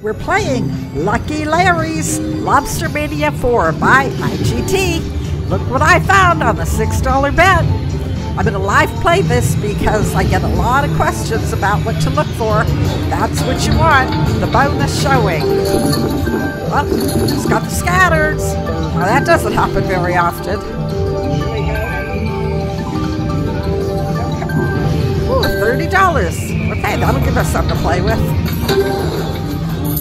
We're playing Lucky Larry's Lobstermania 4 by IGT. Look what I found on the $6 bet. I'm going to live play this because I get a lot of questions about what to look for. That's what you want, the bonus showing. Well, just got the scatters. That doesn't happen very often. $30. Okay, that'll give us something to play with.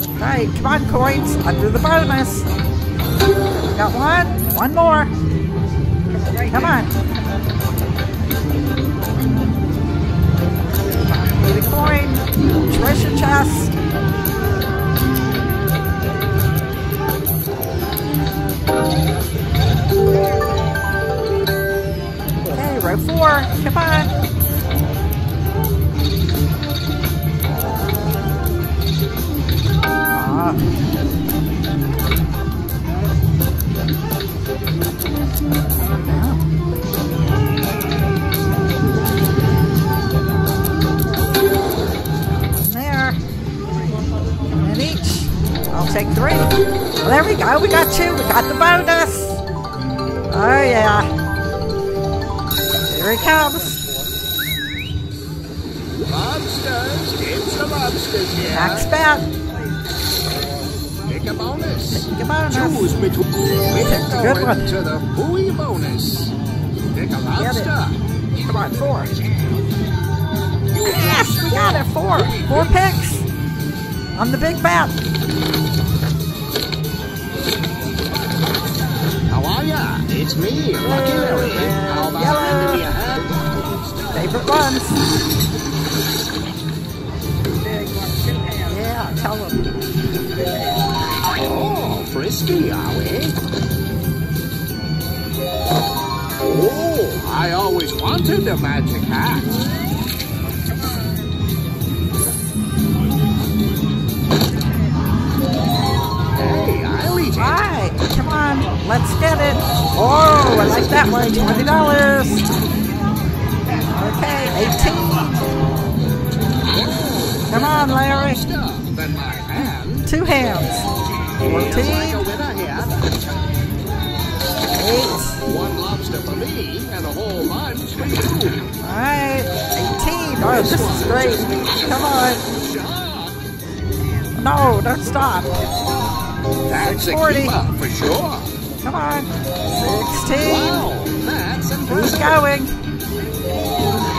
All right, come on, coins, under the bonus. Got one, one more. Come on. Coin, treasure chest. Okay, row four, come on. Well, there we go. We got two. We got the bonus. Oh, yeah. Here he comes. Lobsters, it's the lobsters here. Max bet. Pick a bonus. Pick a bonus. Choose between. Picked a good one. to the buoy bonus. Pick a lobster. Come on, four. Yes, we got it. Four. Four picks. On the big bet. It's me, Lucky Larry. How about Yellow. lending me a hand? Favorite ones. Yeah, tell them. Oh, frisky, are we? Oh, I always wanted a magic hat. Let's get it. Oh, I like that one. Twenty dollars. Okay, eighteen. Come on, Larry. Stuff in my hand. Two hands. A Fourteen. Eight. One lobster for me and a whole bunch for you. Alright, eighteen. Oh, this is great. Come on. No, don't stop. That's a 640. keeper for sure. Come on. Sixteen. Wow, that's Who's going?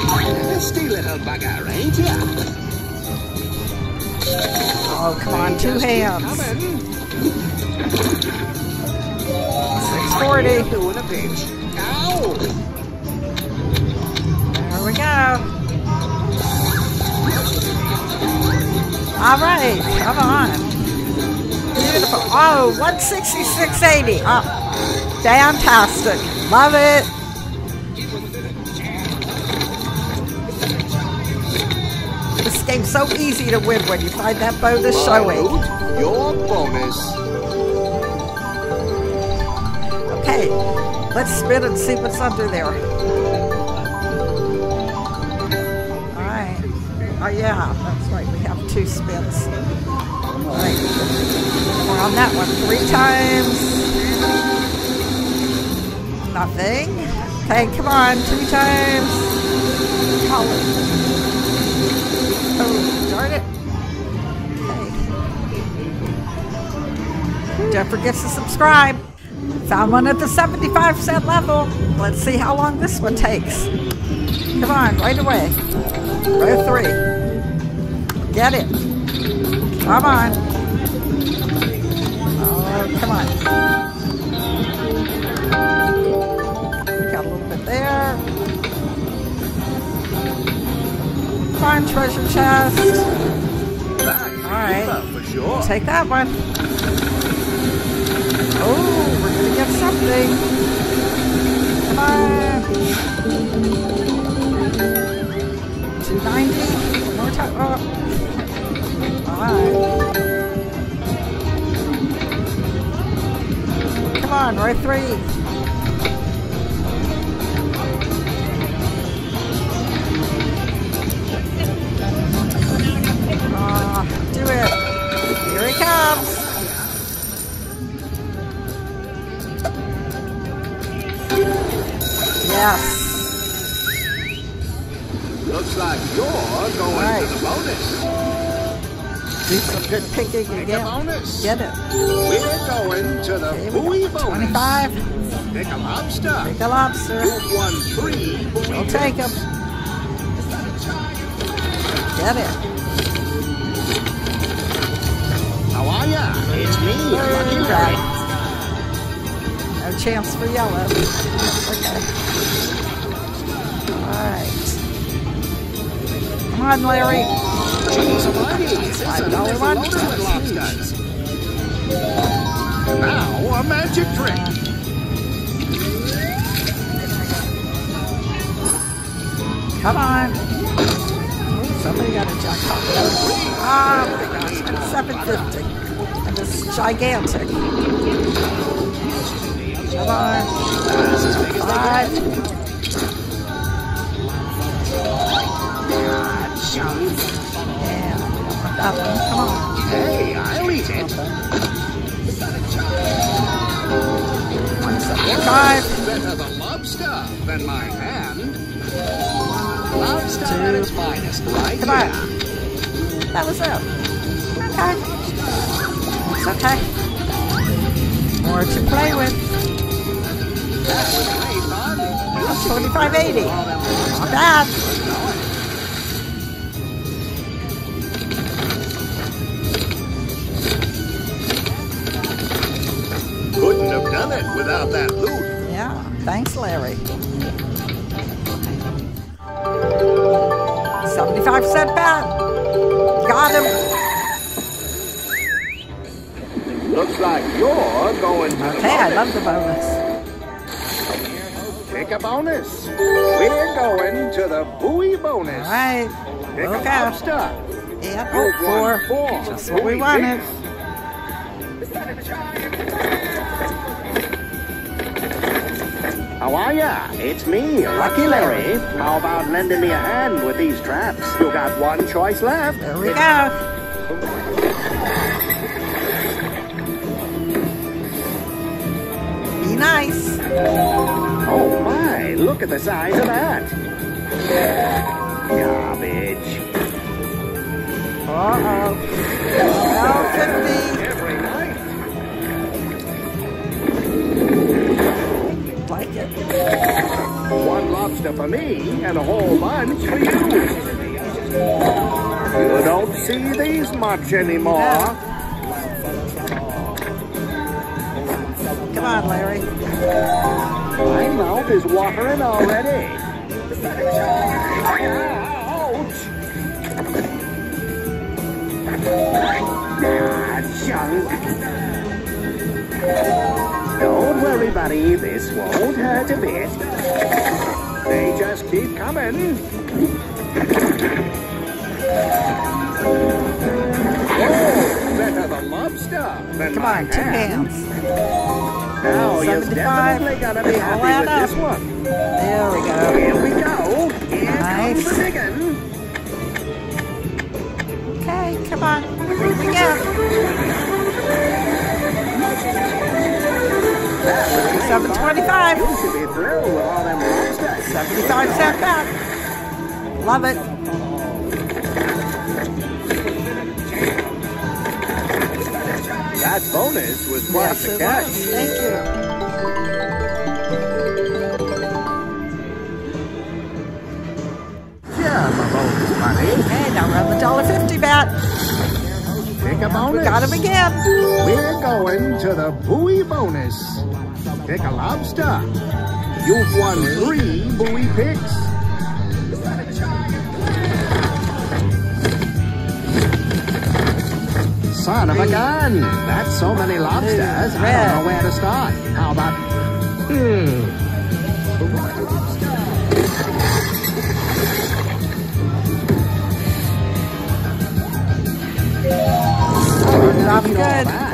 Nasty little bugger, ain't ya? Oh, come on, two hands. Coming. Six forty. Doing a pinch. There we go. All right, come on. Beautiful. Oh, 166.80. Oh, fantastic. Love it. This game's so easy to win when you find that bonus showing. Your bonus. Okay, let's spin and see what's under there. Alright. Oh yeah, that's right. We have two spins. Alright. We're on that one three times. Nothing. Okay, come on, two times. Oh, darn it. Okay. Don't forget to subscribe. Found one at the 75 cent level. Let's see how long this one takes. Come on, right away. Row three. Get it. Come on. Come on. Got a little bit there. On, treasure chest. All right. a keeper for sure. Take that one. Oh, we're gonna get something. Come on. 290. One more time. Oh. Alright. one, row three. Ah, do it. Here he comes. Yes. Looks like you're going right. to the bonus. Do some good picking Take a again. bonus. Get it. We're going to the we buoy bonus. 25. Pick a lobster. Take a lobster. You've won three We'll take them. Get it. How are ya? It's me, Lucky Larry. No chance for yellow. Okay. Alright. Come on, Larry. Cheese of ladies. It's Five a dollar little one. Now a magic trick. Come on. Somebody got a jackpot. Ah, oh my gosh, it's 750. And it's gigantic. Come on. Five. That one. Come on. Hey, I'll eat it. 175. Better the lobster than my hand. Lobster at its finest, right Come on. That was it. Okay. It's okay. More to play with. That was great fun. That's 2580. All them Not bad. Without that loot. Yeah. Thanks, Larry. 75 cent bet. Got him. Looks like you're going to Okay, I love the bonus. Pick a bonus. We're going to the buoy bonus. All right. Pick a Okay. lobster. Yep. You've Four. four. Just what we buoy wanted. How are ya? It's me, Lucky Larry. How about lending me a hand with these traps? You got one choice left. There we go. Be nice. Oh my, look at the size of that. Garbage. Uh-oh. Well, 50. Every Lobster for me and a whole bunch for you. You don't see these much anymore. Come on, Larry. My mouth is watering already. Ouch! Ah, junk. Don't worry, buddy. This won't hurt a bit. Keep coming. Oh, better the lobster than Come on, two hands. Now you're 75. definitely gonna be All happy with up. this one. There we go. Here we go. Here Nice. comes the digging. Okay, come on. Here we go. Seven twenty-five. 75 cent bet. Love it. That bonus was quite Yes, the it catch. was. Thank you. Yeah, my bonus money. Okay, now run the dollar fifty bet. Pick a bonus. We got him again. We're going to the buoy bonus. Pick a lobster. You've won three buoy picks. Son of a gun! That's so many lobsters. I don't know where to start. How about... Hmm. Started off Eat all good.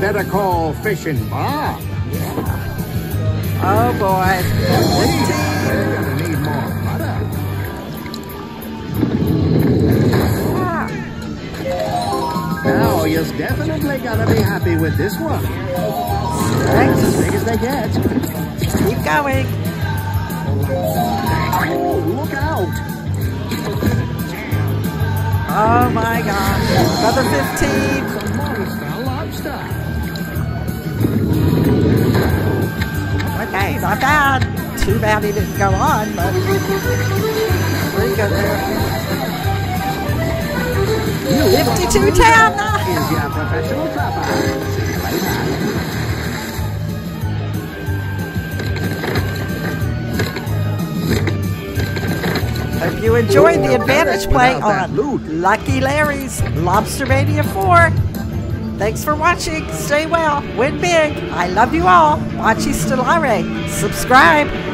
Better call Fishing Bob. Oh boy. 15. They're gonna need more butter. Ah, Now you're definitely gonna be happy with this one. thanks. As big as they get. Keep going. Oh, look out! Oh my gosh. Another 15. Not bad. Ah, too bad he didn't go on, but pretty good there. 52 10. Is your professional trapper. See you later. Hope you enjoyed the oh, advantage play on. Lucky Larry's Lobstermania 4. Thanks for watching. Stay well. Win big. I love you all. Machi Stellare. Subscribe.